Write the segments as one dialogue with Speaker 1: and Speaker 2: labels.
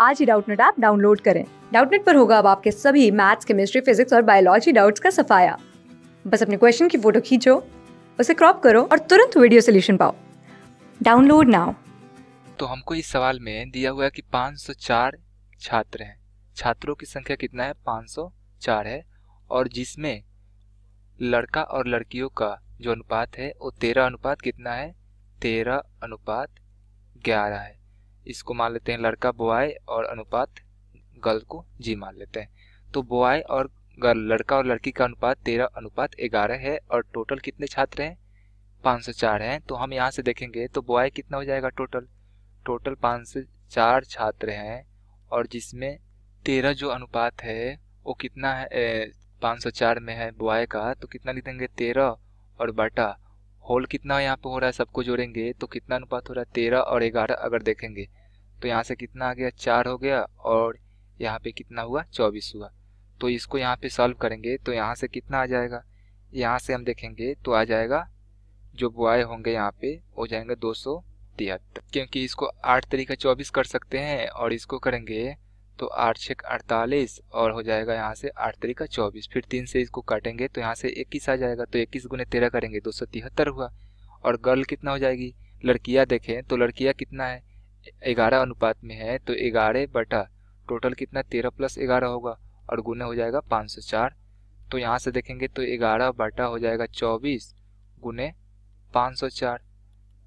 Speaker 1: आज ही Doubtnut app download करें। डाउटनेट पर होगा अब आपके सभी मैथ्स, केमिस्ट्री, फिजिक्स और बायोलॉजी डाउट्स का सफाया। बस अपने क्वेश्चन की फ़ोटो खींचो, उसे क्रॉप करो और तुरंत वीडियो सोल्यूशन पाओ। Download now.
Speaker 2: तो हमको इस सवाल में दिया हुआ है कि 504 छात्र हैं। छात्रों की संख्या कितना है? 504 है। और जिसमें लड़का और लड़कियों का जो अनुपात है, वो तेरह अनुपात कितना है? तेरह अनुपात ग्यारह है। इसको मान लेते हैं लड़का बॉय और अनुपात गर्ल को जी मान लेते हैं। तो बॉय और गर्ल, लड़का और लड़की का अनुपात तेरह, अनुपात ग्यारह है और टोटल कितने छात्र हैं? पाँच सौ चार हैं। तो हम यहाँ से देखेंगे तो बॉय कितना हो जाएगा टोटल? टोटल पाँच सौ चार छात्र हैं और जिसमें तेरह जो अनुपात है, वो कितना है? पाँच सौ चार में है बॉय का। तो कितना लिख देंगे? तेरह और बटा होल कितना यहाँ पे हो रहा है सबको जोड़ेंगे तो कितना अनुपात हो रहा है? तेरह और ग्यारह अगर देखेंगे तो यहाँ से कितना आ गया? चार हो गया और यहाँ पे कितना हुआ? चौबीस हुआ। तो इसको यहाँ पे सॉल्व करेंगे तो यहाँ से कितना आ जाएगा? यहाँ से हम देखेंगे तो आ जाएगा, जो बॉय होंगे यहाँ पे, हो जाएँगे दो सौ तिहत्तर। क्योंकि इसको आठ तरीका चौबीस कर सकते हैं और इसको करेंगे तो आठ छः अड़तालीस और हो जाएगा यहाँ से आठ तरीका चौबीस। फिर तीन से इसको काटेंगे तो यहाँ से इक्कीस आ जाएगा तो इक्कीस गुने तेरह करेंगे, दो सौ तिहत्तर हुआ। और गर्ल कितना हो जाएगी? लड़कियाँ देखें तो लड़कियाँ कितना है? ग्यारह अनुपात में है तो ग्यारह बटा टोटल कितना? तेरह प्लस ग्यारह होगा और गुने हो जाएगा पाँच सौ चार। तो यहाँ से देखेंगे तो ग्यारह बटा हो जाएगा चौबीस गुने पाँच सौ चार।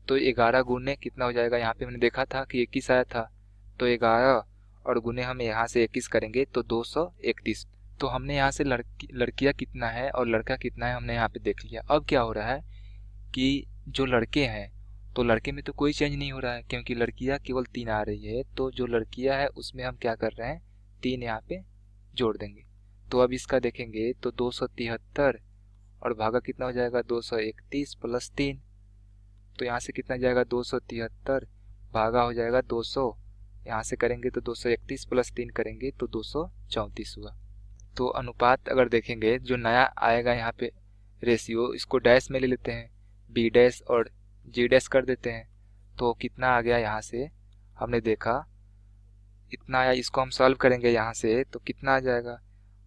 Speaker 2: तो ग्यारह गुने कितना हो जाएगा? यहाँ पे मैंने देखा था कि इक्कीस आया था तो ग्यारह और गुने हम यहाँ से इक्कीस करेंगे तो दो सौ इकतीस। तो हमने यहाँ से लड़की, लड़कियाँ कितना है और लड़का कितना है, हमने यहाँ पे देख लिया। अब क्या हो रहा है कि जो लड़के हैं तो लड़के में तो कोई चेंज नहीं हो रहा है, क्योंकि लड़कियाँ केवल तीन आ रही है। तो जो लड़कियाँ है, उसमें हम क्या कर रहे हैं, तीन यहाँ पे जोड़ देंगे। तो अब इसका देखेंगे तो दो सौ तिहत्तर और भागा कितना हो जाएगा, दो सौ इकतीस प्लस तीन। तो यहाँ से कितना जाएगा, दो सौ तिहत्तर, भागा हो जाएगा दो सौ। यहाँ से करेंगे तो 231 प्लस तीन करेंगे तो दो सौ चौंतीस हुआ। तो अनुपात अगर देखेंगे, जो नया आएगा यहाँ पे रेशियो इसको डैश में ले लेते हैं बी डैश और जी डैश कर देते हैं। तो कितना आ गया यहाँ से? हमने देखा, इतना आया इसको हम सॉल्व करेंगे यहाँ से तो कितना आ जाएगा?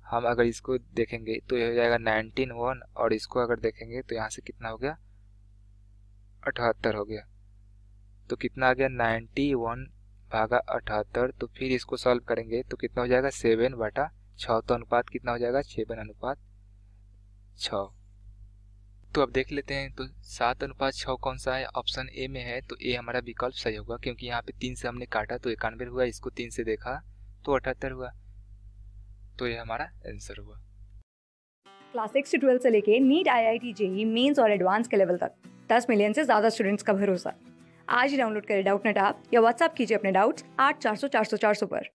Speaker 2: हम अगर इसको देखेंगे तो ये हो जाएगा नाइनटीन वन, और इसको अगर देखेंगे तो यहाँ से कितना हो गया? अठहत्तर हो गया। तो कितना आ गया? नाइन्टी वन भागा अठहत्तर तो फिर इसको सॉल्व करेंगे तो कितना हो जाएगा? सेवन बटा छ तो अनुपात कितना हो जाएगा? छेवन अनुपात छ तो अब देख लेते हैं तो सात अनुपात छ कौन सा है? ऑप्शन ए में है तो ए हमारा विकल्प सही होगा, क्योंकि यहाँ पे तीन से हमने काटा तो इक्यानवे हुआ, इसको तीन से देखा तो अठहत्तर हुआ। तो ये हमारा आंसर हुआ।
Speaker 1: क्लास सिक्स से ट्वेल्थ से लेके NEET I I T JEE mains और एडवांस के लेवल तक, दस मिलियन से ज़्यादा स्टूडेंट्स का भरोसा। आज ही डाउनलोड करें डाउट नेट आप या व्हाट्सअप कीजिए अपने डाउट्स आठ चार सौ चार सौ चार सौ पर।